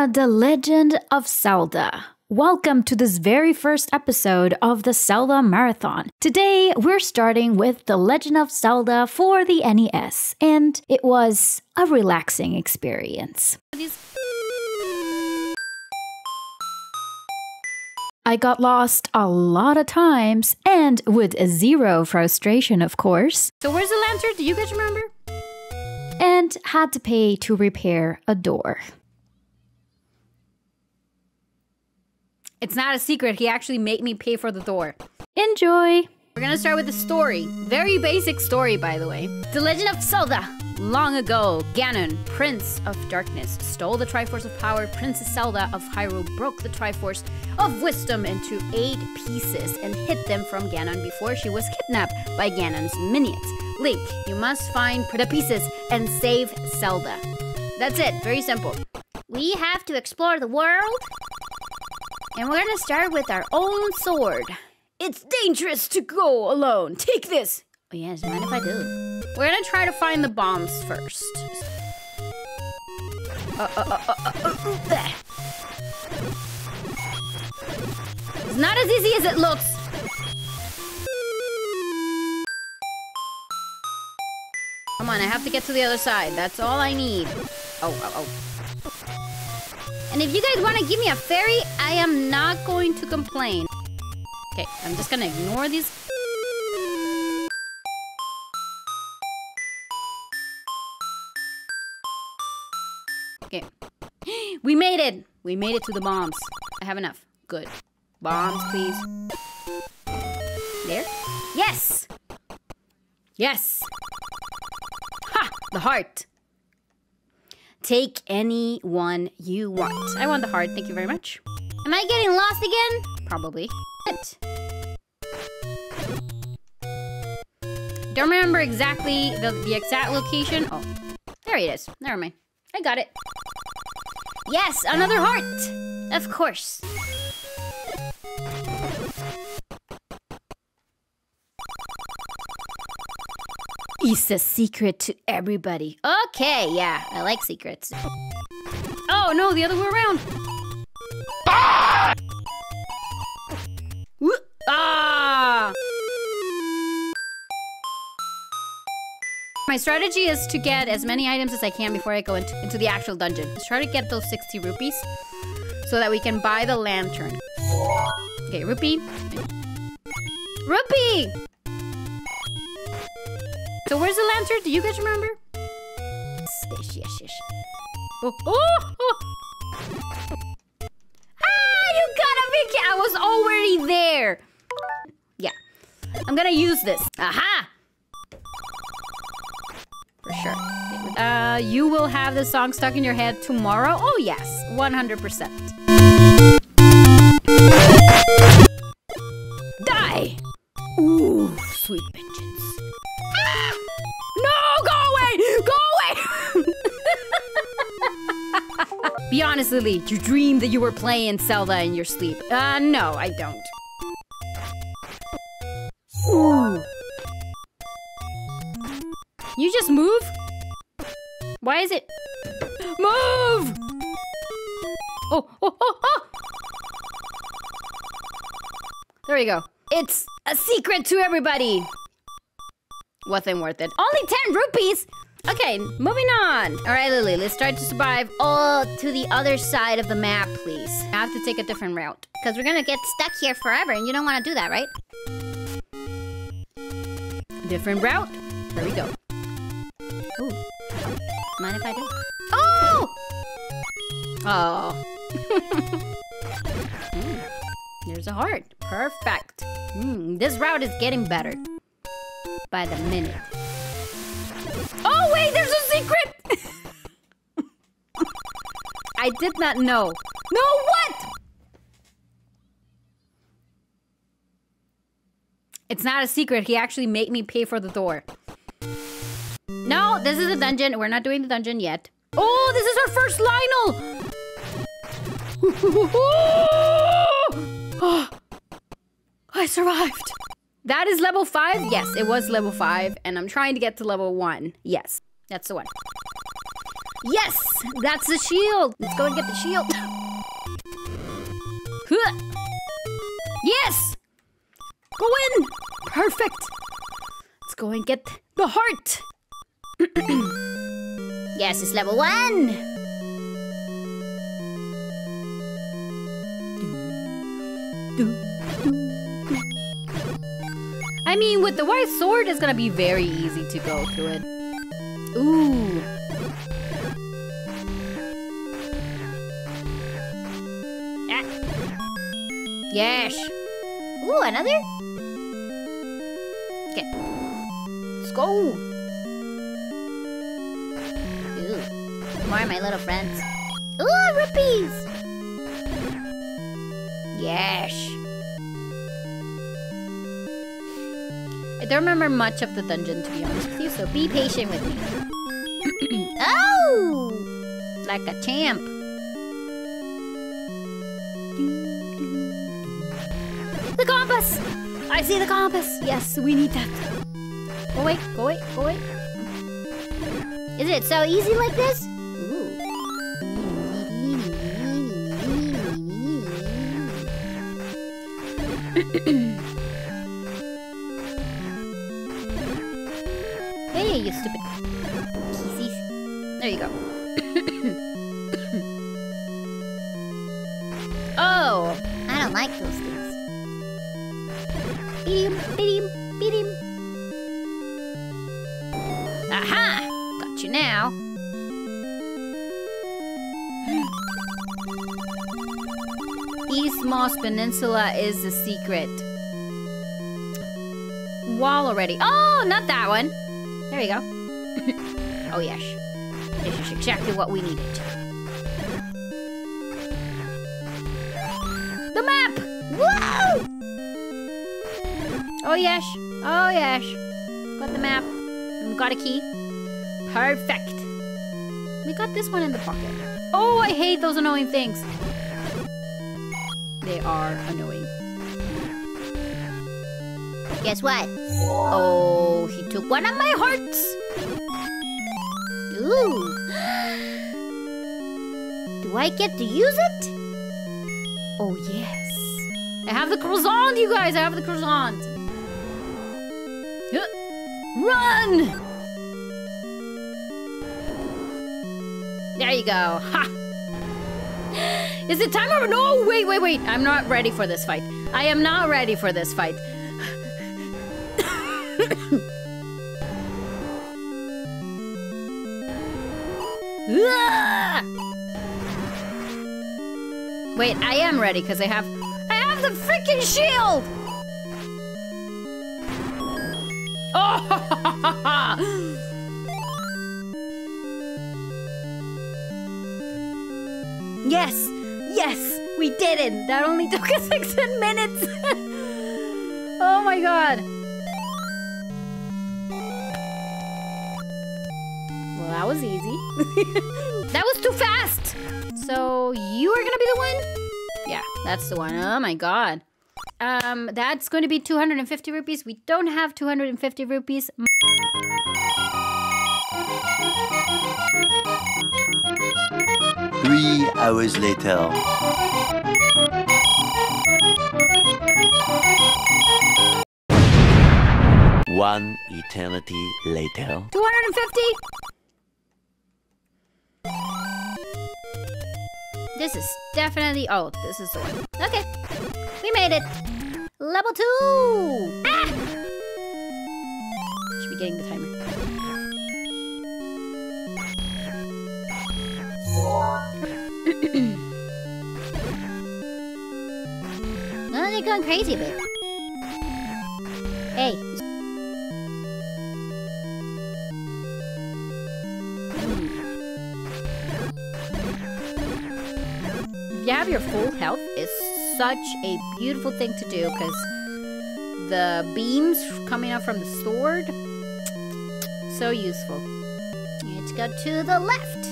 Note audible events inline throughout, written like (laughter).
Ah, The Legend of Zelda. Welcome to this very first episode of the Zelda Marathon. Today, we're starting with The Legend of Zelda for the NES, and it was a relaxing experience. I got lost a lot of times, and with zero frustration, of course, So where's the lantern? Do you guys remember? and had to pay to repair a door. It's not a secret. He actually made me pay for the door. Enjoy! We're gonna start with the story. Very basic story, by the way. The Legend of Zelda. Long ago, Ganon, Prince of Darkness, stole the Triforce of Power. Princess Zelda of Hyrule broke the Triforce of Wisdom into eight pieces and hid them from Ganon before she was kidnapped by Ganon's minions. Link, you must find the pieces and save Zelda. That's it. Very simple. We have to explore the world, and we're gonna start with our own sword. It's dangerous to go alone. Take this. Oh, yes, mind if I do? We're gonna try to find the bombs first. Uh, uh, uh, uh, uh, uh, there. It's not as easy as it looks. Come on, I have to get to the other side. That's all I need. Oh, oh, oh. And if you guys want to give me a fairy, I am not going to complain. Okay, I'm just gonna ignore these. Okay. (gasps) We made it! We made it to the bombs. I have enough. Good. Bombs, please. There? Yes! Yes! Ha! The heart. Take any one you want. I want the heart, thank you very much. Am I getting lost again? Probably. Don't remember exactly the, the exact location. Oh, there it is. Never mind. I got it. Yes, another heart. Of course. It's a secret to everybody. Okay, yeah, I like secrets. Oh no, the other way around. Whoop. Ah! My strategy is to get as many items as I can before I go into, into the actual dungeon. Let's try to get those 60 rupees so that we can buy the lantern. Okay, rupee. Rupee! Do you guys remember? Yes, yes. Oh, oh, oh. Ah, you gotta be ki- I was already there. Yeah. I'm gonna use this. Aha! For sure. Uh, you will have the song stuck in your head tomorrow? Oh, yes. 100%. Be honest, Lilly. You dreamed that you were playing Zelda in your sleep. Uh, no, I don't. Ooh. You just move? Why is it? Move! Oh, oh, oh, oh! There we go. It's a secret to everybody. Wasn't worth it. Only 10 rupees? Okay, moving on. All right, Lilly, let's try to survive all to the other side of the map, please. I have to take a different route. Because we're gonna get stuck here forever, and you don't want to do that, right? Different route. There we go. Ooh. Mind if I do? Oh! Oh. (laughs) Mm, There's a heart. Perfect. Mm, this route is getting better. By the minute. Oh, wait, there's a secret! I did not know. No, what? It's not a secret. He actually made me pay for the door. No, this is a dungeon. We're not doing the dungeon yet. Oh, this is our first Lynel! (gasps) I survived. That is level 5? Yes, it was level 5. And I'm trying to get to level 1. Yes, that's the one. Yes! That's the shield! Let's go and get the shield. (gasps) Yes! Go in! Perfect! Let's go and get the heart! (clears throat) yes, it's level one! I mean, with the white sword, it's gonna be very easy to go through it. Ooh. Ah. Yes. Ooh, another? Okay. Let's go. Ooh. More of my little friends. Ooh, rupees! Yes. Don't remember much of the dungeon, to be honest with you, so be patient with me. (clears throat) oh! Like a champ. The compass! I see the compass! Yes, we need that. Oh, go away, go oh, away, go oh, away. Is it so easy like this? Ooh. Hey, you stupid pieces. There you go. (coughs) oh, I don't like those things. Beat him, beat him, beat him. Aha! Got you now. Hmm. Eastmost Peninsula is the secret. Wall already. Oh, not that one. There you go. (laughs) oh, yes. This is exactly what we needed. The map! Whoa! Oh, yes. Oh, yes. Got the map. Got a key. Perfect. We got this one in the pocket. Oh, I hate those annoying things. They are annoying. Guess what? Oh, he took one of my hearts. Ooh. Do I get to use it? Oh, yes. I have the croissant, you guys. I have the croissant. Uh, run! There you go. Ha! Is it time or no? Wait, wait, wait. I'm not ready for this fight. I am not ready for this fight. (laughs) Wait, I am ready because I have I have the freaking shield. Oh! (laughs) yes, yes, we did it. That only took us (laughs) ten minutes. oh my god. That was easy. (laughs) that was too fast. So you are gonna be the one? Yeah, that's the one. Oh my god. Um, that's going to be 250 rupees. We don't have 250 rupees. Three hours later. One eternity later. 250? This is definitely... Oh, this is the one. Okay. We made it. Level 2! Ah! Should be getting the timer. (coughs) no, they're going crazy a bit. Hey. You have your full health, it's such a beautiful thing to do because the beams coming up from the sword, so useful. Let's go to the left.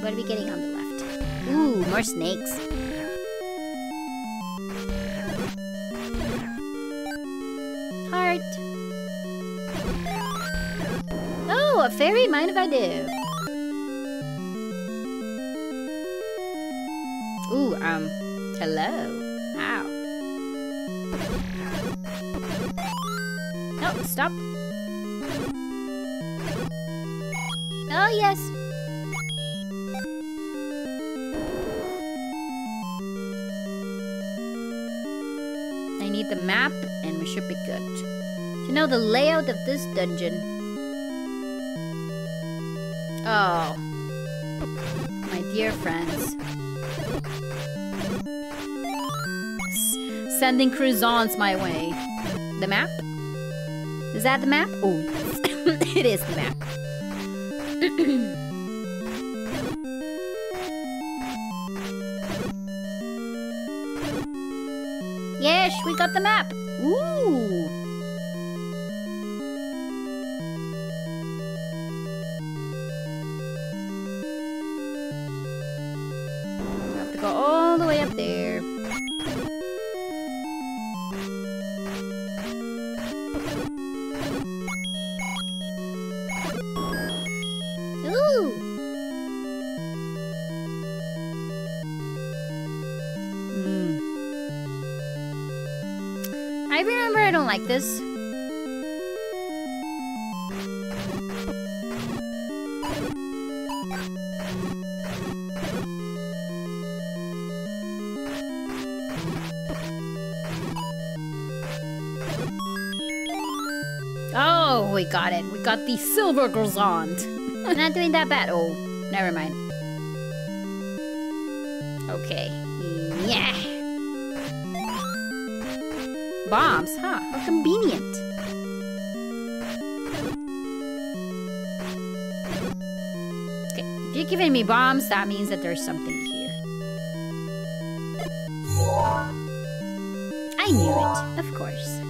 What are we getting on the left? Ooh, more snakes. Heart. Oh, a fairy, mind if I do? Hello. Ow. No, stop. Oh, yes. I need the map, and we should be good. To know the layout of this dungeon. Oh. My dear friends. Sending croissants my way. The map? Is that the map? Oh, (coughs) it is the map. (coughs) yes, we got the map. Ooh. Remember I don't like this. Oh, we got it. We got the silver croissant. (laughs) Not doing that bad. Oh, never mind. Okay. Yeah. Bombs, huh? Convenient. Okay, if you're giving me bombs, that means that there's something here. I knew it, of course.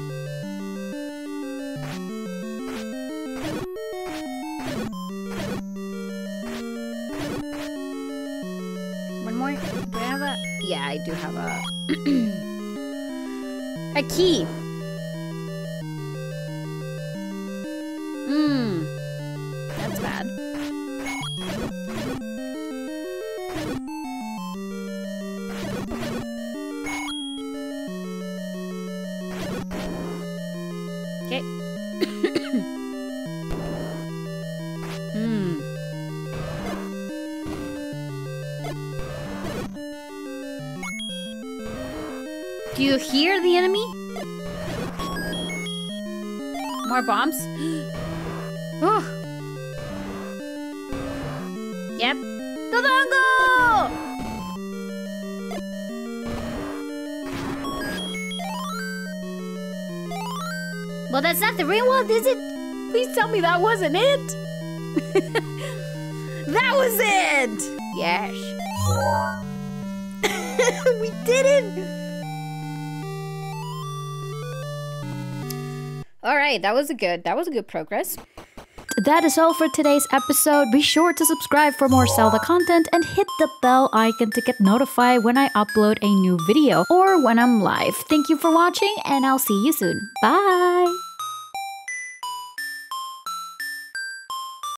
One more. Do I have a? Yeah, I do have a (clears throat) a key. Hmm, that's bad. The enemy? More bombs? (gasps) oh. Yep. Dodongo! Well, that's not the real one, is it? Please tell me that wasn't it. (laughs) that was it! Yes. (laughs) we did it! All right, that was a good. That was a good progress. That is all for today's episode. Be sure to subscribe for more Zelda content and hit the bell icon to get notified when I upload a new video or when I'm live. Thank you for watching, and I'll see you soon. Bye!